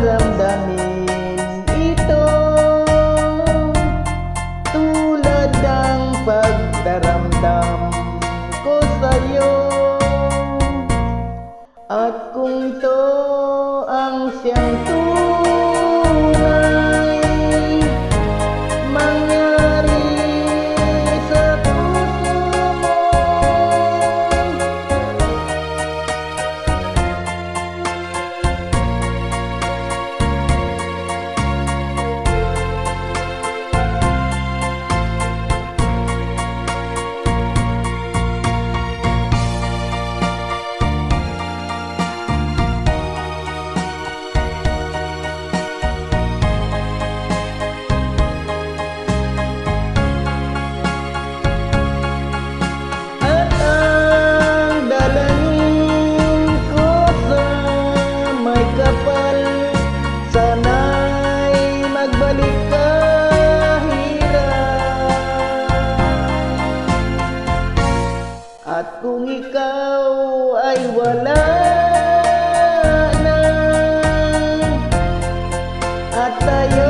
damdamin ito. Tulad ng pagdaramdam ko sa'yo. At ikaw ay wala na. At tayo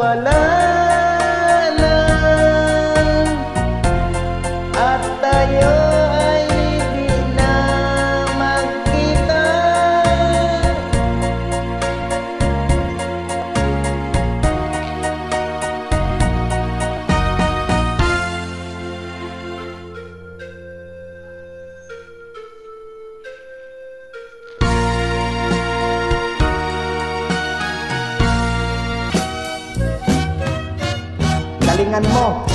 ay And mo.